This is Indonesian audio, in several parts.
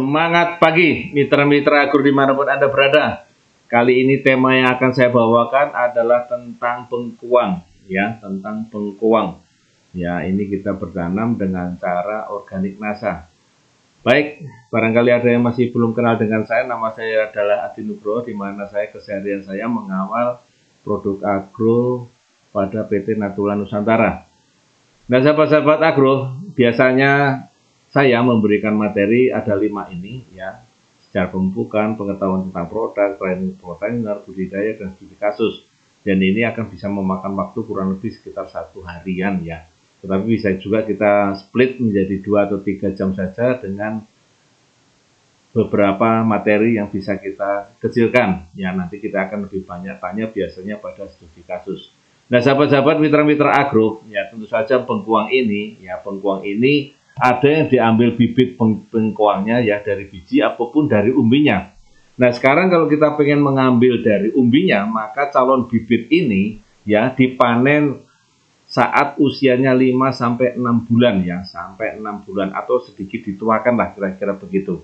Semangat pagi mitra-mitra agro di mana pun Anda berada. Kali ini tema yang akan saya bawakan adalah tentang pengkuang, ya, tentang pengkuang. Ya, ini kita bertanam dengan cara organik NASA. Baik, barangkali ada yang masih belum kenal dengan saya, nama saya adalah Adi Nugroho, di mana saya keseharian saya mengawal produk agro pada PT Natula Nusantara. Nah, sahabat-sahabat agro, biasanya saya memberikan materi ada lima ini ya secara pemupukan, pengetahuan tentang produk, training proteiner, budidaya dan studi kasus. Dan ini akan bisa memakan waktu kurang lebih sekitar satu harian ya. Tetapi bisa juga kita split menjadi dua atau tiga jam saja dengan beberapa materi yang bisa kita kecilkan. Ya nanti kita akan lebih banyak tanya biasanya pada studi kasus. Nah sahabat-sahabat mitra-mitra agro, ya tentu saja pengkuang ini, ya pengkuang ini ada yang diambil bibit pengkoangnya ya dari biji apa pun dari umbinya. Nah sekarang kalau kita pengen mengambil dari umbinya maka calon bibit ini ya dipanen saat usianya 5 sampai 6 bulan ya sampai 6 bulan atau sedikit dituakan lah kira-kira begitu.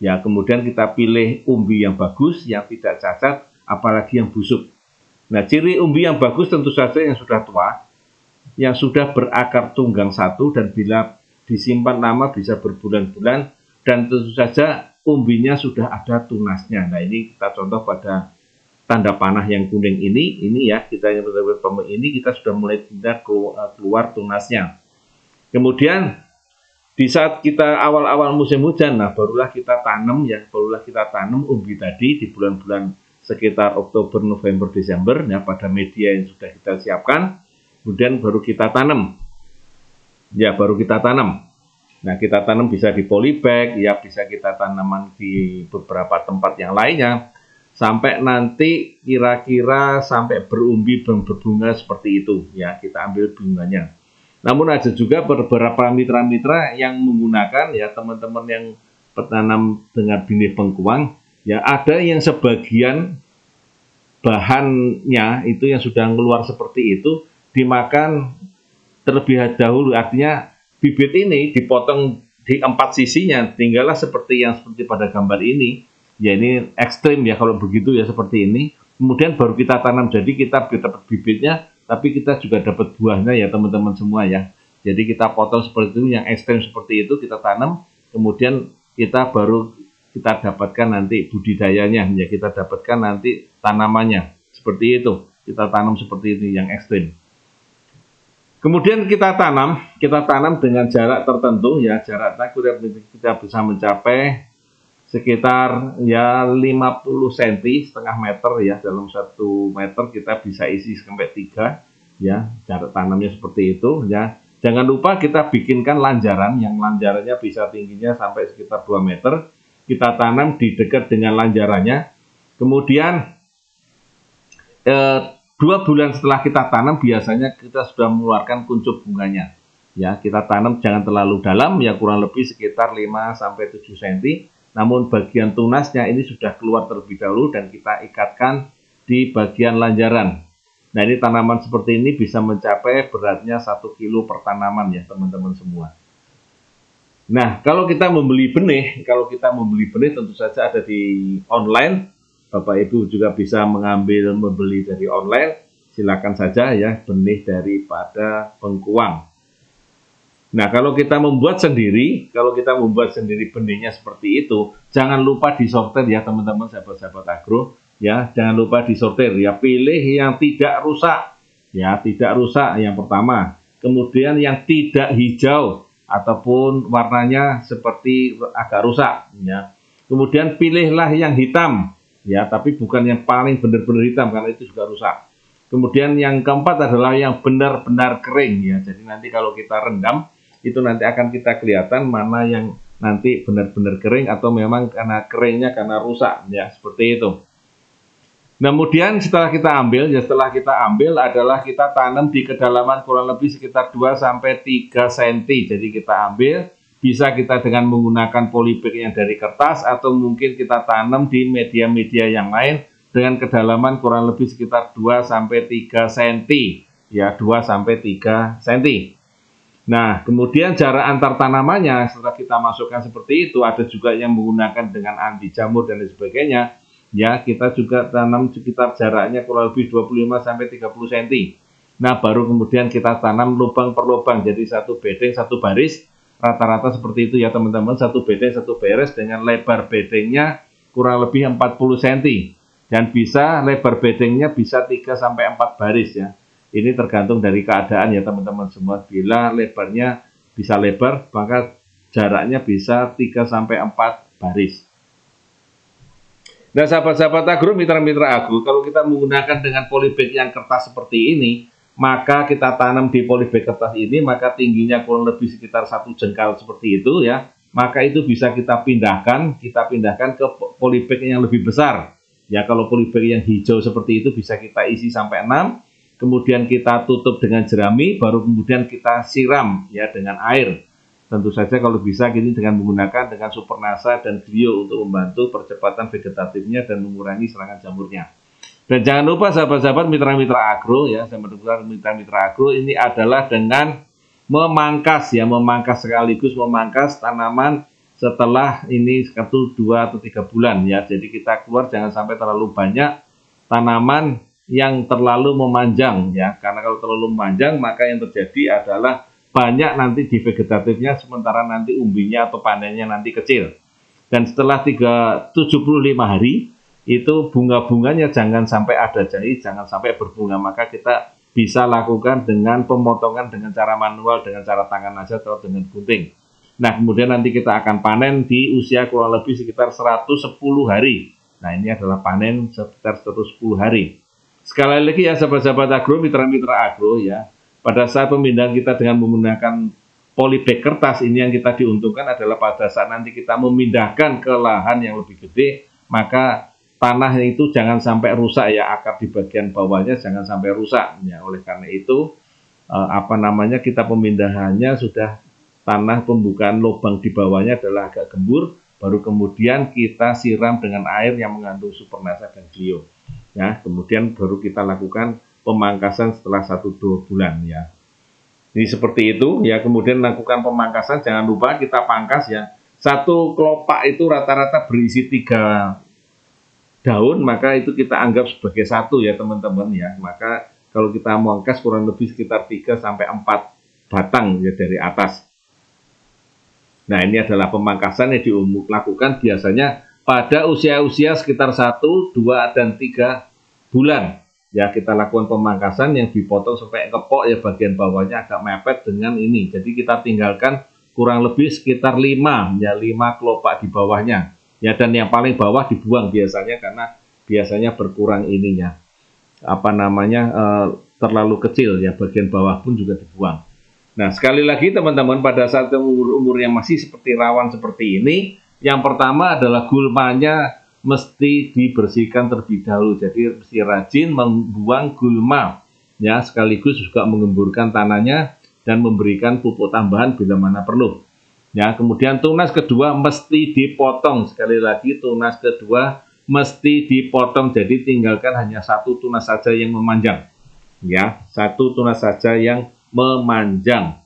Ya kemudian kita pilih umbi yang bagus yang tidak cacat apalagi yang busuk. Nah ciri umbi yang bagus tentu saja yang sudah tua yang sudah berakar tunggang satu dan bila disimpan lama bisa berbulan-bulan dan tentu saja umbinya sudah ada tunasnya. Nah ini kita contoh pada tanda panah yang kuning ini, ini ya kita yang betul ini kita sudah mulai tidak keluar, keluar tunasnya. Kemudian di saat kita awal-awal musim hujan, nah barulah kita tanam ya, barulah kita tanam umbi tadi di bulan-bulan sekitar Oktober, November, Desember ya pada media yang sudah kita siapkan, kemudian baru kita tanam ya baru kita tanam. Nah, kita tanam bisa di polybag, ya bisa kita tanaman di beberapa tempat yang lainnya, sampai nanti kira-kira sampai berumbi berbunga seperti itu, ya kita ambil bunganya. Namun ada juga beberapa mitra-mitra yang menggunakan, ya teman-teman yang petanam dengan benih pengkuang, ya ada yang sebagian bahannya itu yang sudah keluar seperti itu dimakan terlebih dahulu. Artinya bibit ini dipotong di empat sisinya. Tinggallah seperti yang seperti pada gambar ini. Ya ini ekstrim ya kalau begitu ya seperti ini. Kemudian baru kita tanam. Jadi kita dapat bibitnya tapi kita juga dapat buahnya ya teman-teman semua ya. Jadi kita potong seperti itu yang ekstrim seperti itu kita tanam. Kemudian kita baru kita dapatkan nanti budidayanya. Ya kita dapatkan nanti tanamannya. Seperti itu. Kita tanam seperti ini yang ekstrim Kemudian kita tanam, kita tanam dengan jarak tertentu ya, jaraknya kita bisa mencapai sekitar ya 50 cm setengah meter ya dalam satu meter kita bisa isi sampai tiga ya jarak tanamnya seperti itu ya. Jangan lupa kita bikinkan lanjaran yang lanjarannya bisa tingginya sampai sekitar 2 meter. Kita tanam di dekat dengan lanjarannya. Kemudian eh, Dua bulan setelah kita tanam biasanya kita sudah mengeluarkan kuncup bunganya. Ya, kita tanam jangan terlalu dalam ya kurang lebih sekitar 5 sampai 7 cm. Namun bagian tunasnya ini sudah keluar terlebih dahulu dan kita ikatkan di bagian lanjaran. Nah, ini tanaman seperti ini bisa mencapai beratnya 1 kilo per tanaman ya, teman-teman semua. Nah, kalau kita membeli benih, kalau kita membeli benih tentu saja ada di online Bapak Ibu juga bisa mengambil membeli dari online, silakan saja ya benih daripada pengkuang. Nah, kalau kita membuat sendiri, kalau kita membuat sendiri benihnya seperti itu, jangan lupa disortir ya teman-teman sahabat-sahabat agro, ya jangan lupa disortir ya pilih yang tidak rusak, ya tidak rusak yang pertama. Kemudian yang tidak hijau ataupun warnanya seperti agak rusak, ya. Kemudian pilihlah yang hitam, ya tapi bukan yang paling benar-benar hitam karena itu juga rusak. Kemudian yang keempat adalah yang benar-benar kering ya. Jadi nanti kalau kita rendam itu nanti akan kita kelihatan mana yang nanti benar-benar kering atau memang karena keringnya karena rusak ya seperti itu. Nah, kemudian setelah kita ambil ya setelah kita ambil adalah kita tanam di kedalaman kurang lebih sekitar 2 sampai 3 cm. Jadi kita ambil bisa kita dengan menggunakan polybag yang dari kertas atau mungkin kita tanam di media-media yang lain dengan kedalaman kurang lebih sekitar 2 sampai 3 cm ya 2 sampai 3 cm. Nah, kemudian jarak antar tanamannya setelah kita masukkan seperti itu, ada juga yang menggunakan dengan anti jamur dan lain sebagainya. Ya, kita juga tanam sekitar jaraknya kurang lebih 25 sampai 30 cm. Nah, baru kemudian kita tanam lubang per lubang, jadi satu bedeng, satu baris. Rata-rata seperti itu ya teman-teman, satu bedeng, satu baris dengan lebar bedengnya kurang lebih 40 cm. Dan bisa lebar bedengnya bisa 3 sampai 4 baris ya ini tergantung dari keadaan ya teman-teman semua. Bila lebarnya bisa lebar, maka jaraknya bisa 3 sampai 4 baris. Nah, sahabat-sahabat agro, mitra-mitra agro, kalau kita menggunakan dengan polybag yang kertas seperti ini, maka kita tanam di polybag kertas ini, maka tingginya kurang lebih sekitar satu jengkal seperti itu ya. Maka itu bisa kita pindahkan, kita pindahkan ke polybag yang lebih besar. Ya, kalau polybag yang hijau seperti itu bisa kita isi sampai 6, kemudian kita tutup dengan jerami, baru kemudian kita siram ya dengan air. Tentu saja kalau bisa gini dengan menggunakan dengan supernasa dan Glio untuk membantu percepatan vegetatifnya dan mengurangi serangan jamurnya. Dan jangan lupa sahabat-sahabat mitra-mitra agro ya, saya mitra-mitra agro ini adalah dengan memangkas ya, memangkas sekaligus memangkas tanaman setelah ini satu dua atau tiga bulan ya. Jadi kita keluar jangan sampai terlalu banyak tanaman yang terlalu memanjang ya karena kalau terlalu memanjang maka yang terjadi adalah banyak nanti di vegetatifnya sementara nanti umbinya atau panennya nanti kecil dan setelah 3, 75 hari itu bunga-bunganya jangan sampai ada jadi jangan sampai berbunga. Maka kita bisa lakukan dengan pemotongan dengan cara manual dengan cara tangan aja atau dengan gunting. Nah kemudian nanti kita akan panen di usia kurang lebih sekitar 110 hari. Nah ini adalah panen sekitar 110 hari. Sekali lagi ya sahabat-sahabat agro, mitra-mitra agro ya, pada saat pemindahan kita dengan menggunakan polybag kertas ini yang kita diuntungkan adalah pada saat nanti kita memindahkan ke lahan yang lebih gede, maka tanah itu jangan sampai rusak ya, akar di bagian bawahnya jangan sampai rusak. Ya. Oleh karena itu eh, apa namanya kita pemindahannya sudah tanah pembukaan lubang di bawahnya adalah agak gembur, baru kemudian kita siram dengan air yang mengandung supernasa dan glio ya kemudian baru kita lakukan pemangkasan setelah satu dua bulan ya. Ini seperti itu ya. Kemudian lakukan pemangkasan jangan lupa kita pangkas ya. Satu kelopak itu rata-rata berisi tiga daun maka itu kita anggap sebagai satu ya teman-teman ya maka kalau kita mangkas kurang lebih sekitar 3 sampai 4 batang ya dari atas nah ini adalah pemangkasan yang dilakukan biasanya pada usia-usia sekitar 1, 2, dan 3 bulan. Ya, kita lakukan pemangkasan yang dipotong sampai kepok ya bagian bawahnya agak mepet dengan ini. Jadi kita tinggalkan kurang lebih sekitar 5, ya 5 kelopak di bawahnya. Ya, dan yang paling bawah dibuang biasanya karena biasanya berkurang ininya. Apa namanya, e, terlalu kecil ya, bagian bawah pun juga dibuang. Nah, sekali lagi teman-teman pada saat umur-umur yang masih seperti rawan seperti ini, yang pertama adalah gulmanya mesti dibersihkan terlebih dahulu. Jadi mesti rajin membuang gulma ya sekaligus juga mengemburkan tanahnya dan memberikan pupuk tambahan bila mana perlu. Ya, kemudian tunas kedua mesti dipotong. Sekali lagi tunas kedua mesti dipotong. Jadi tinggalkan hanya satu tunas saja yang memanjang. Ya, satu tunas saja yang memanjang.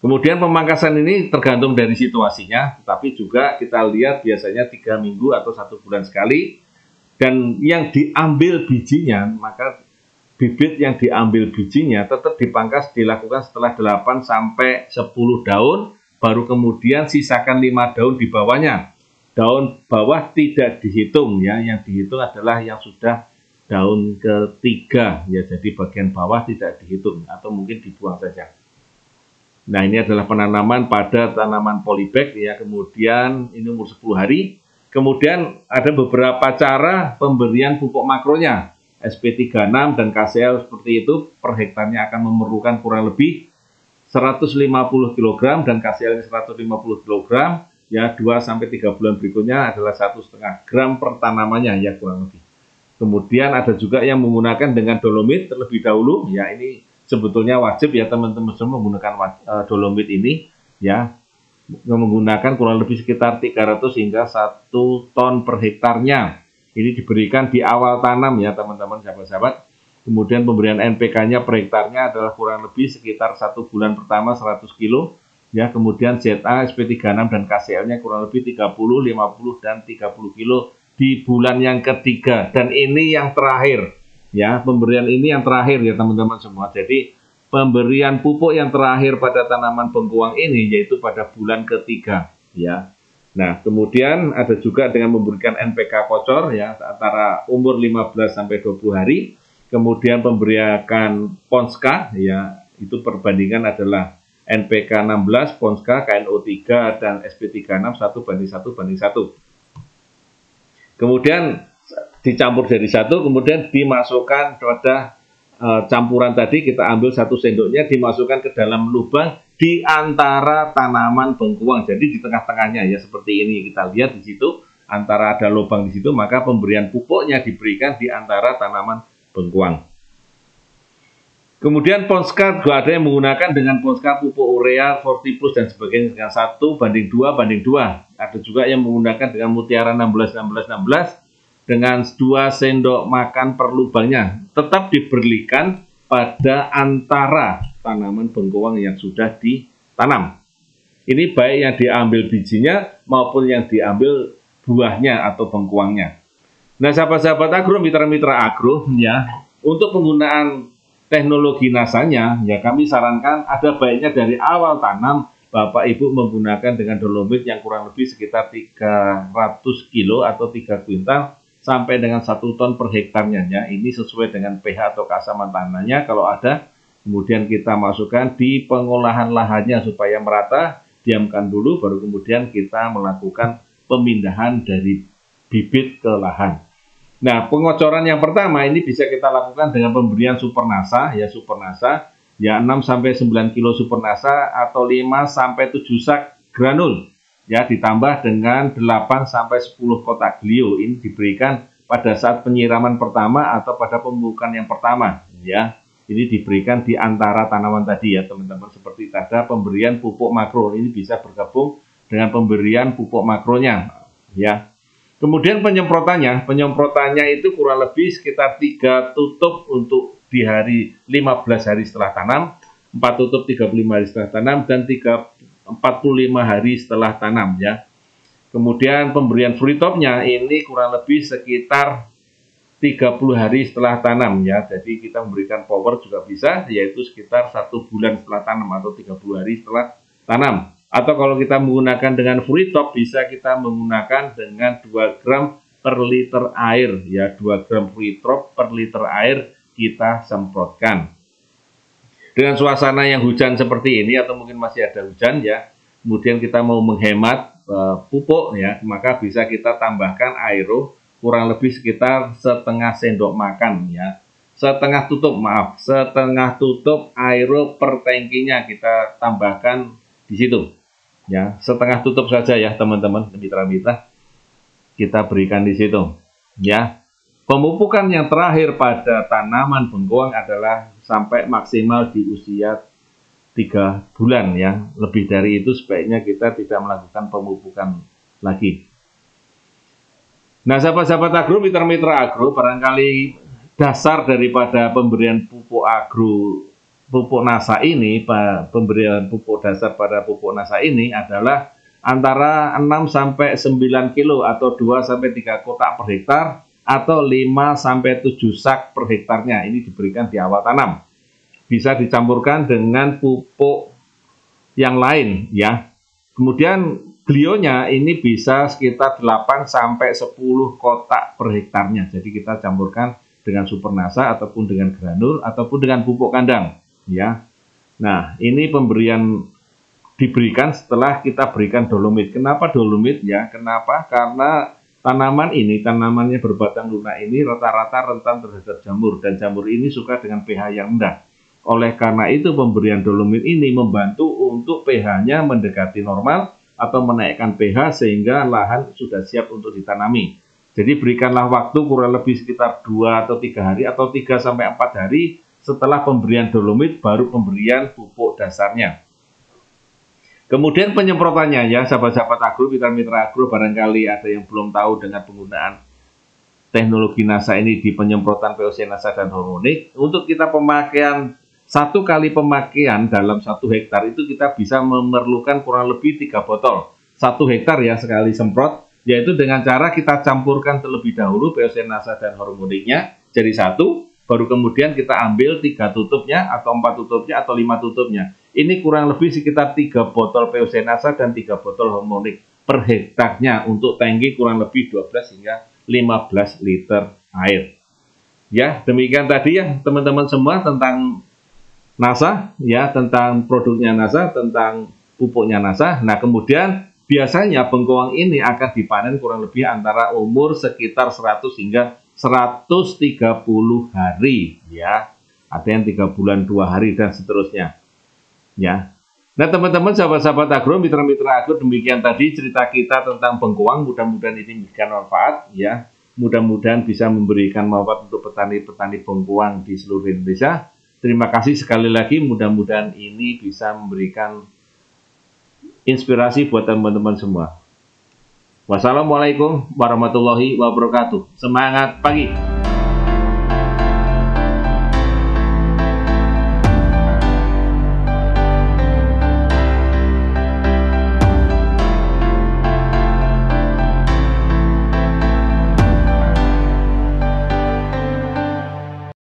Kemudian pemangkasan ini tergantung dari situasinya, tapi juga kita lihat biasanya tiga minggu atau satu bulan sekali. Dan yang diambil bijinya, maka bibit yang diambil bijinya tetap dipangkas dilakukan setelah 8 sampai 10 daun, baru kemudian sisakan 5 daun di bawahnya. Daun bawah tidak dihitung ya, yang dihitung adalah yang sudah daun ketiga ya, jadi bagian bawah tidak dihitung atau mungkin dibuang saja. Nah, ini adalah penanaman pada tanaman polybag ya. Kemudian ini umur 10 hari. Kemudian ada beberapa cara pemberian pupuk makronya. SP36 dan KCL seperti itu per hektarnya akan memerlukan kurang lebih 150 kg dan KCL 150 kg ya 2 sampai 3 bulan berikutnya adalah satu setengah gram per tanamannya ya kurang lebih. Kemudian ada juga yang menggunakan dengan dolomit terlebih dahulu ya ini sebetulnya wajib ya teman-teman semua menggunakan uh, dolomit ini ya menggunakan kurang lebih sekitar 300 hingga 1 ton per hektarnya. Ini diberikan di awal tanam ya teman-teman sahabat-sahabat. Kemudian pemberian NPK-nya per hektarnya adalah kurang lebih sekitar satu bulan pertama 100 kilo. Ya, kemudian ZA, SP36 dan KCL-nya kurang lebih 30, 50 dan 30 kilo di bulan yang ketiga. Dan ini yang terakhir. Ya, pemberian ini yang terakhir ya teman-teman semua. Jadi pemberian pupuk yang terakhir pada tanaman bengkuang ini yaitu pada bulan ketiga. Ya, Nah, kemudian ada juga dengan memberikan NPK kocor ya antara umur 15 sampai 20 hari kemudian pemberiakan Ponska ya itu perbandingan adalah NPK 16, Ponska, KNO 3 dan SP36 1 banding 1 banding 1. Kemudian dicampur jadi satu, kemudian dimasukkan pada e, campuran tadi kita ambil satu sendoknya dimasukkan ke dalam lubang di antara tanaman bengkuang. Jadi di tengah-tengahnya ya seperti ini kita lihat di situ antara ada lubang di situ maka pemberian pupuknya diberikan di antara tanaman bengkuang. Kemudian Ponska juga ada yang menggunakan dengan Ponska pupuk urea, 40 plus dan sebagainya dengan 1 banding 2 banding 2. Ada juga yang menggunakan dengan mutiara 16 16 16 dengan 2 sendok makan per lubangnya. Tetap diberikan pada antara tanaman bengkuang yang sudah ditanam. Ini baik yang diambil bijinya maupun yang diambil buahnya atau bengkuangnya. Nah, sahabat-sahabat agro, mitra-mitra agro, ya, untuk penggunaan teknologi nasanya, ya kami sarankan ada baiknya dari awal tanam Bapak Ibu menggunakan dengan dolomit yang kurang lebih sekitar 300 kilo atau 3 kuintal sampai dengan 1 ton per hektarnya. Ya. Ini sesuai dengan pH atau keasaman tanahnya. Kalau ada, kemudian kita masukkan di pengolahan lahannya supaya merata, diamkan dulu, baru kemudian kita melakukan pemindahan dari bibit ke lahan. Nah, pengocoran yang pertama ini bisa kita lakukan dengan pemberian supernasa, ya supernasa, ya 6 sampai 9 kilo supernasa atau 5 sampai 7 sak granul, ya ditambah dengan 8 sampai 10 kotak glio ini diberikan pada saat penyiraman pertama atau pada pemupukan yang pertama, ya. Ini diberikan di antara tanaman tadi ya teman-teman seperti tanda pemberian pupuk makro. Ini bisa bergabung dengan pemberian pupuk makronya, ya. Kemudian penyemprotannya, penyemprotannya itu kurang lebih sekitar 3 tutup untuk di hari 15 hari setelah tanam, 4 tutup 35 hari setelah tanam, dan 3, 45 hari setelah tanam ya. Kemudian pemberian free topnya ini kurang lebih sekitar 30 hari setelah tanam ya. Jadi kita memberikan power juga bisa yaitu sekitar satu bulan setelah tanam atau 30 hari setelah tanam. Atau kalau kita menggunakan dengan free top bisa kita menggunakan dengan 2 gram per liter air ya 2 gram free top per liter air kita semprotkan. Dengan suasana yang hujan seperti ini atau mungkin masih ada hujan ya, kemudian kita mau menghemat uh, pupuk ya, maka bisa kita tambahkan aero kurang lebih sekitar setengah sendok makan ya. Setengah tutup, maaf, setengah tutup aero per tangkinya kita tambahkan di situ ya. Setengah tutup saja ya teman-teman mitra-mitra. Kita berikan di situ ya pemupukan yang terakhir pada tanaman bengkoang adalah sampai maksimal di usia tiga bulan ya. Lebih dari itu sebaiknya kita tidak melakukan pemupukan lagi. Nah sahabat-sahabat agro mitra-mitra agro barangkali dasar daripada pemberian pupuk agro pupuk NASA ini, pemberian pupuk dasar pada pupuk NASA ini adalah antara 6 sampai 9 kilo atau 2 sampai 3 kotak per hektar atau 5 sampai 7 sak per hektarnya. Ini diberikan di awal tanam. Bisa dicampurkan dengan pupuk yang lain ya. Kemudian glionya ini bisa sekitar 8 sampai 10 kotak per hektarnya. Jadi kita campurkan dengan super nasa ataupun dengan granul ataupun dengan pupuk kandang ya. Nah, ini pemberian diberikan setelah kita berikan dolomit. Kenapa dolomit ya? Kenapa? Karena tanaman ini, tanamannya berbatang lunak ini rata-rata rentan terhadap jamur dan jamur ini suka dengan pH yang rendah. Oleh karena itu pemberian dolomit ini membantu untuk pH-nya mendekati normal atau menaikkan pH sehingga lahan sudah siap untuk ditanami. Jadi berikanlah waktu kurang lebih sekitar 2 atau 3 hari atau 3 sampai 4 hari setelah pemberian dolomit baru pemberian pupuk dasarnya. Kemudian penyemprotannya ya sahabat-sahabat agro, mitra-mitra agro barangkali ada yang belum tahu dengan penggunaan teknologi NASA ini di penyemprotan VOC NASA dan hormonik, untuk kita pemakaian satu kali pemakaian dalam satu hektar itu kita bisa memerlukan kurang lebih tiga botol. Satu hektar ya sekali semprot, yaitu dengan cara kita campurkan terlebih dahulu VOC NASA dan hormoniknya jadi satu, baru kemudian kita ambil tiga tutupnya atau empat tutupnya atau lima tutupnya. Ini kurang lebih sekitar tiga botol VOC NASA dan tiga botol hormonik per hektarnya untuk tangki kurang lebih 12 hingga 15 liter air. Ya, demikian tadi ya teman-teman semua tentang NASA, ya tentang produknya NASA, tentang pupuknya NASA. Nah, kemudian biasanya bengkoang ini akan dipanen kurang lebih antara umur sekitar 100 hingga 130 hari, ya. Ada yang tiga bulan dua hari dan seterusnya. Ya, Nah teman-teman sahabat-sahabat agro, mitra-mitra agro demikian tadi cerita kita tentang bengkoang. Mudah-mudahan ini memberikan manfaat ya. Mudah-mudahan bisa memberikan manfaat untuk petani-petani bengkoang di seluruh Indonesia. Terima kasih sekali lagi. Mudah-mudahan ini bisa memberikan inspirasi buat teman-teman semua. Wassalamualaikum warahmatullahi wabarakatuh. Semangat pagi.